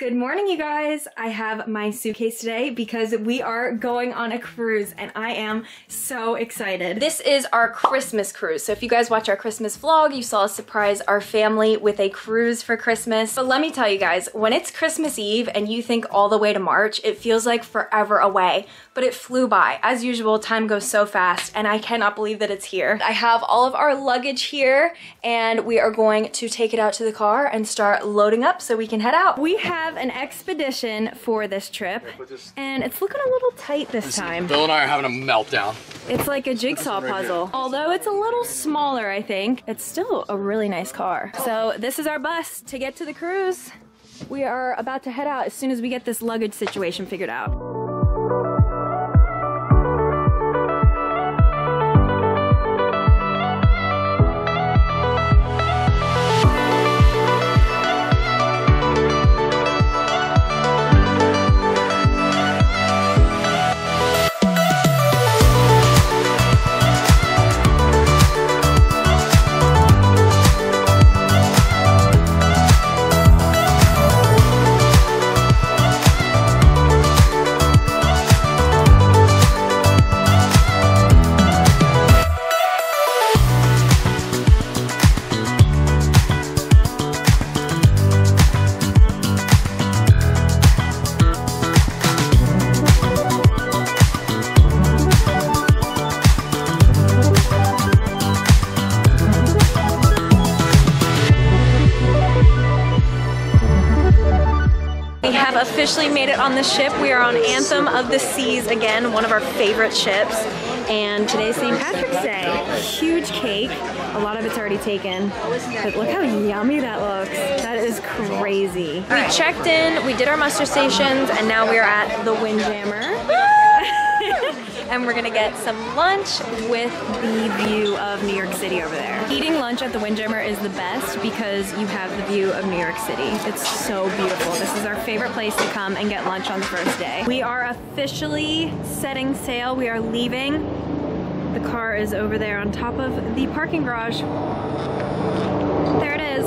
Good morning, you guys. I have my suitcase today because we are going on a cruise and I am so excited. This is our Christmas cruise. So if you guys watch our Christmas vlog, you saw us surprise our family with a cruise for Christmas. But let me tell you guys, when it's Christmas Eve and you think all the way to March, it feels like forever away, but it flew by. As usual, time goes so fast and I cannot believe that it's here. I have all of our luggage here and we are going to take it out to the car and start loading up so we can head out. We have an expedition for this trip and it's looking a little tight this time. Bill and I are having a meltdown. It's like a jigsaw puzzle. Although it's a little smaller, I think, it's still a really nice car. So this is our bus to get to the cruise. We are about to head out as soon as we get this luggage situation figured out. Officially made it on the ship. We are on Anthem of the Seas again, one of our favorite ships. And today's St. Patrick's Day. Huge cake. A lot of it's already taken. But look how yummy that looks. That is crazy. We checked in, we did our muster stations, and now we are at the Windjammer. And we're gonna get some lunch with the view of New York City over there. Eating lunch at the Windjammer is the best because you have the view of New York City. It's so beautiful. This is our favorite place to come and get lunch on the first day. We are officially setting sail. We are leaving. The car is over there on top of the parking garage. There it is.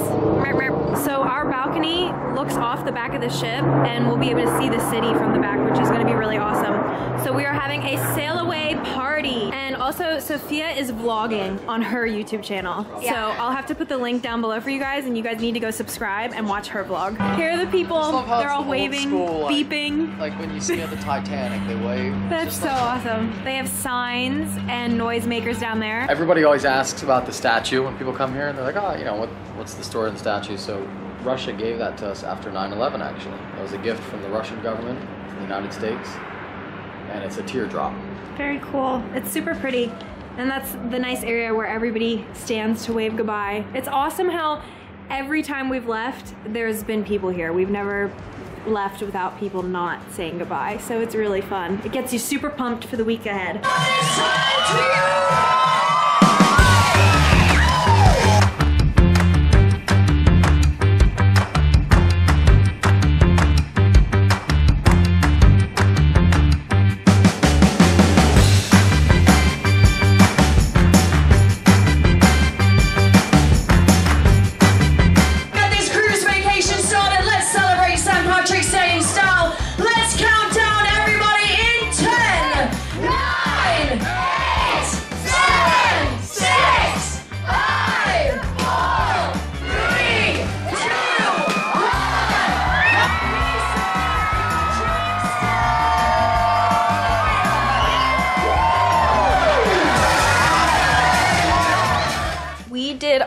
So our balcony looks off the back of the ship and we'll be able to see the city from the back, which is gonna be really awesome. So we are having a sail away party. And also Sofia is vlogging on her YouTube channel. Yeah. So I'll have to put the link down below for you guys and you guys need to go subscribe and watch her vlog. Here are the people, they're all waving, school, beeping. Like, like, when you see at the Titanic, they wave. That's so like awesome. They have signs and noisemakers down there. Everybody always asks about the statue when people come here and they're like, oh, you know, what, what's the story of the statue? So Russia gave that to us after 9-11 actually. It was a gift from the Russian government, to the United States, and it's a teardrop. Very cool. It's super pretty. And that's the nice area where everybody stands to wave goodbye. It's awesome how every time we've left, there's been people here. We've never left without people not saying goodbye. So it's really fun. It gets you super pumped for the week ahead.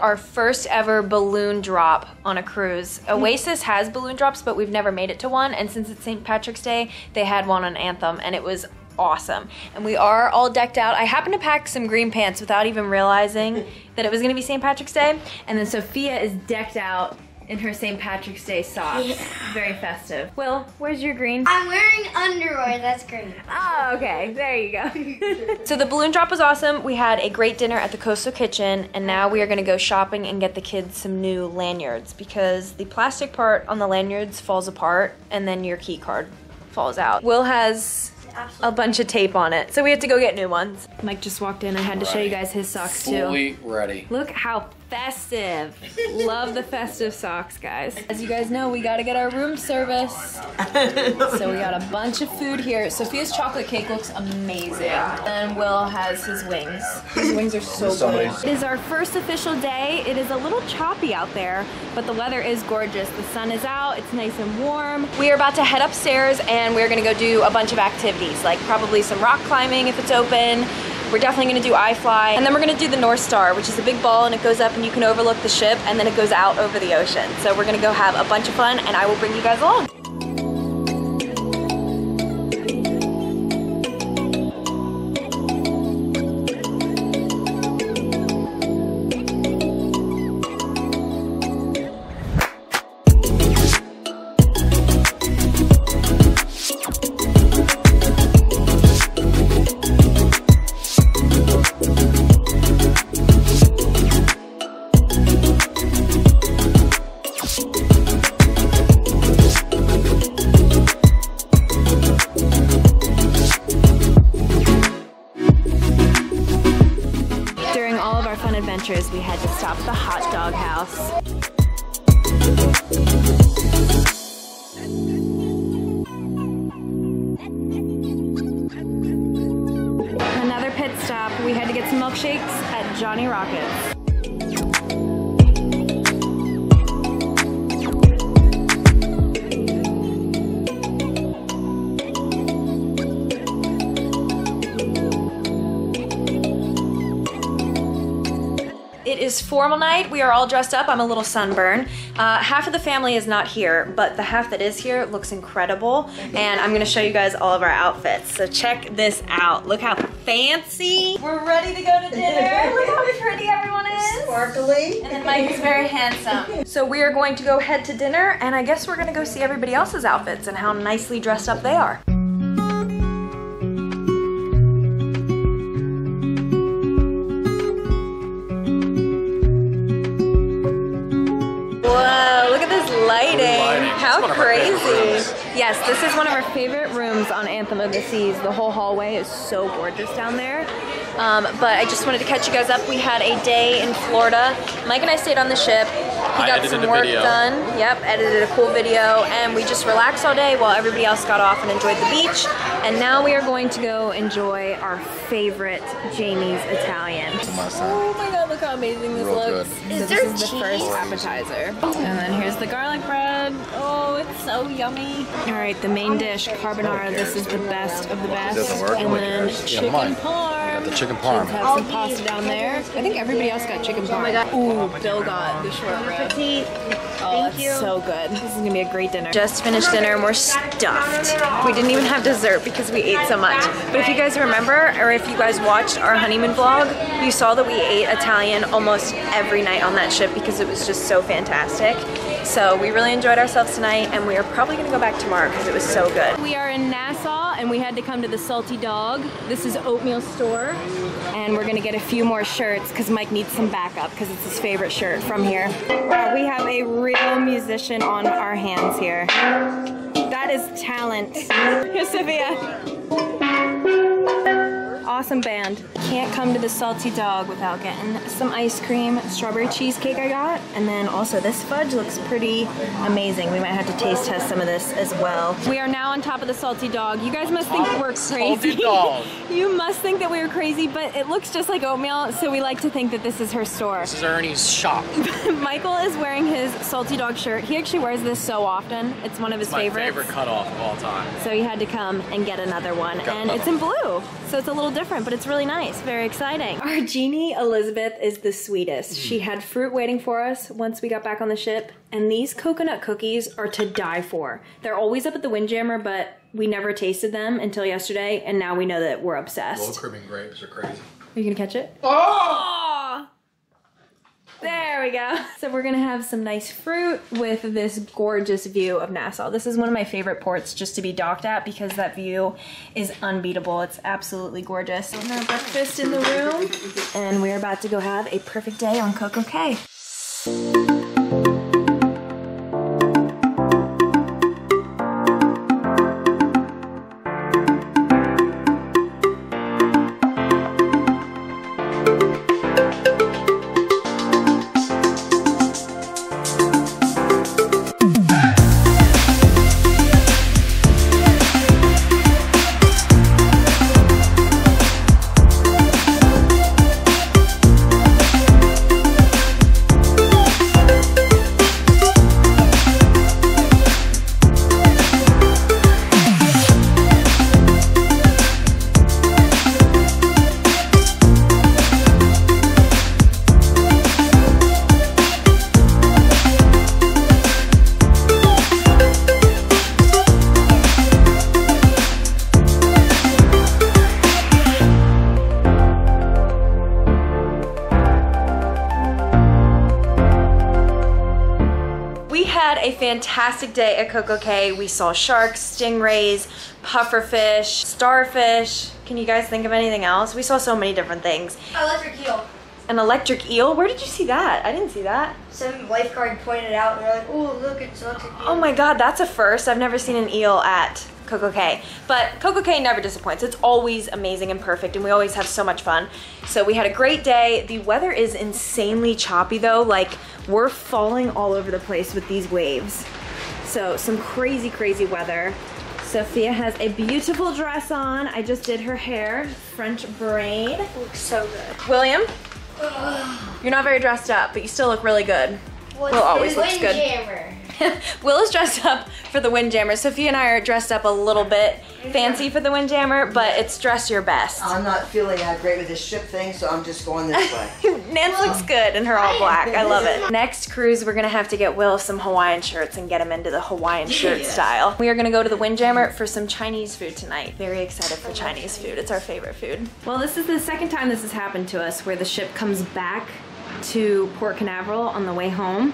Our first ever balloon drop on a cruise. Oasis has balloon drops, but we've never made it to one. And since it's St. Patrick's Day, they had one on Anthem, and it was awesome. And we are all decked out. I happened to pack some green pants without even realizing that it was gonna be St. Patrick's Day. And then Sofia is decked out in her St. Patrick's Day socks. Yeah. Very festive. Will, where's your green? I'm wearing underwear that's green. Oh, okay. There you go. so the balloon drop was awesome. We had a great dinner at the Coastal Kitchen, and now we are going to go shopping and get the kids some new lanyards because the plastic part on the lanyards falls apart, and then your key card falls out. Will has Absolutely. a bunch of tape on it. So we have to go get new ones. Mike just walked in. I had to ready. show you guys his socks too. Fully ready. Look how festive. Love the festive socks, guys. As you guys know, we gotta get our room service. so we got a bunch of food here. Sofia's chocolate cake looks amazing. And Will has his wings. His wings are so good. It is our first official day. It is a little choppy out there, but the weather is gorgeous. The sun is out, it's nice and warm. We are about to head upstairs and we're gonna go do a bunch of activities, like probably some rock climbing if it's open, we're definitely gonna do iFly, and then we're gonna do the North Star, which is a big ball and it goes up and you can overlook the ship and then it goes out over the ocean. So we're gonna go have a bunch of fun and I will bring you guys along. Fun adventures, we had to stop the hot dog house. Another pit stop, we had to get some milkshakes at Johnny Rockets. Is formal night. We are all dressed up. I'm a little sunburned. Uh, half of the family is not here, but the half that is here looks incredible. And I'm gonna show you guys all of our outfits. So check this out. Look how fancy. We're ready to go to dinner. Look how pretty everyone is. Sparkly. And then Mike is very handsome. So we are going to go head to dinner and I guess we're gonna go see everybody else's outfits and how nicely dressed up they are. Yes, this is one of our favorite rooms on Anthem of the Seas. The whole hallway is so gorgeous down there. Um, but I just wanted to catch you guys up. We had a day in Florida. Mike and I stayed on the ship. He I got edited some work done. Yep, edited a cool video, and we just relaxed all day while everybody else got off and enjoyed the beach. And now we are going to go enjoy our favorite Jamie's Italian. Oh my god, look how amazing this Real looks. good. Is so there this is the first cheese? appetizer. And then here's the garlic bread. Oh, it's so yummy. All right, the main dish, carbonara. This is the best of the best. And then chicken mine. parm. Got the chicken Kids parm. have some pasta down there. I think everybody else got chicken parm. Oh my god. Ooh, Bill got the shortbread. Oh, that's so good. This is gonna be a great dinner. Just finished dinner and we're stuffed. We didn't even have dessert because we ate so much. But if you guys remember, or if you guys watched our honeymoon vlog, you saw that we ate Italian almost every night on that ship because it was just so fantastic. So we really enjoyed ourselves tonight and we are probably gonna go back tomorrow because it was so good. We are in Nassau and we had to come to the Salty Dog. This is Oatmeal Store and we're gonna get a few more shirts because Mike needs some backup because it's his favorite shirt from here. Wow, we have a real musician on our hands here. That is talent. Here's Sofia. Awesome band. Can't come to the Salty Dog without getting some ice cream, strawberry cheesecake I got, and then also this fudge looks pretty amazing. We might have to taste test some of this as well. We are now on top of the Salty Dog. You guys must think we're crazy. Dog. you must think that we were crazy, but it looks just like oatmeal, so we like to think that this is her store. This is Ernie's shop. Michael is wearing his Salty Dog shirt. He actually wears this so often. It's one of his My favorites. favorite cutoff of all time. So he had to come and get another one. Got And another it's in blue. So it's a little different, but it's really nice. Very exciting. Our genie, Elizabeth, is the sweetest. Hmm. She had fruit waiting for us once we got back on the ship. And these coconut cookies are to die for. They're always up at the Windjammer, but we never tasted them until yesterday. And now we know that we're obsessed. Caribbean grapes are crazy. Are you gonna catch it? Oh! There we go. So we're gonna have some nice fruit with this gorgeous view of Nassau. This is one of my favorite ports just to be docked at because that view is unbeatable. It's absolutely gorgeous. We're gonna have breakfast in the room and we're about to go have a perfect day on Coco Cay. Fantastic day at Coco Cay. We saw sharks, stingrays, pufferfish, starfish. Can you guys think of anything else? We saw so many different things. Electric eel. An electric eel? Where did you see that? I didn't see that. Some lifeguard pointed it out and they're like, oh, look, it's electric eel. Oh my god, that's a first. I've never seen an eel at Coco Cay. But Coco Cay never disappoints. It's always amazing and perfect, and we always have so much fun. So we had a great day. The weather is insanely choppy though. Like, we're falling all over the place with these waves. So, some crazy, crazy weather. Sofia has a beautiful dress on. I just did her hair, French braid. looks so good. William, you're not very dressed up, but you still look really good. What's Will always looks good. Windjammer? Will is dressed up for the Windjammer. Sofia and I are dressed up a little bit fancy for the Windjammer, but it's dress your best. I'm not feeling that great with this ship thing, so I'm just going this way. Nance looks good in her all black. I love it. Next cruise, we're gonna have to get Will some Hawaiian shirts and get him into the Hawaiian shirt style. We are gonna go to the Windjammer for some Chinese food tonight. Very excited for Chinese food. It's our favorite food. Well, this is the second time this has happened to us where the ship comes back to Port Canaveral on the way home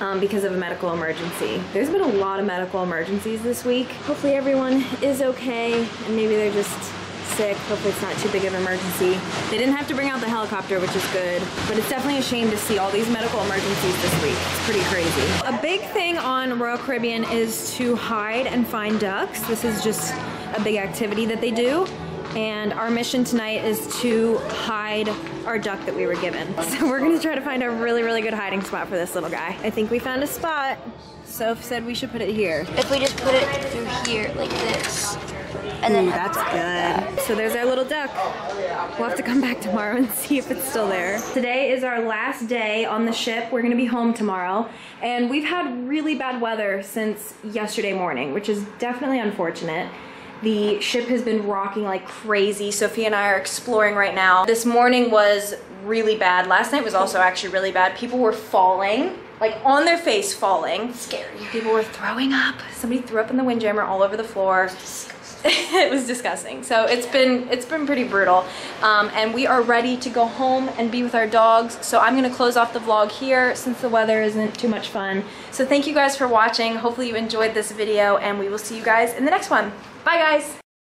um, because of a medical emergency. There's been a lot of medical emergencies this week. Hopefully everyone is okay and maybe they're just sick. Hopefully it's not too big of an emergency. They didn't have to bring out the helicopter, which is good, but it's definitely a shame to see all these medical emergencies this week. It's pretty crazy. A big thing on Royal Caribbean is to hide and find ducks. This is just a big activity that they do. And our mission tonight is to hide our duck that we were given. So we're gonna try to find a really, really good hiding spot for this little guy. I think we found a spot. Soph said we should put it here. If we just put it through here like this, and then Ooh, that's good. So there's our little duck. We'll have to come back tomorrow and see if it's still there. Today is our last day on the ship. We're gonna be home tomorrow. And we've had really bad weather since yesterday morning, which is definitely unfortunate. The ship has been rocking like crazy. Sofia and I are exploring right now. This morning was really bad. Last night was also actually really bad. People were falling, like on their face falling. scary. People were throwing up. Somebody threw up in the windjammer all over the floor. it was disgusting. So it's been it's been pretty brutal. Um, and we are ready to go home and be with our dogs. So I'm gonna close off the vlog here since the weather isn't too much fun. So thank you guys for watching. Hopefully you enjoyed this video and we will see you guys in the next one. Bye guys.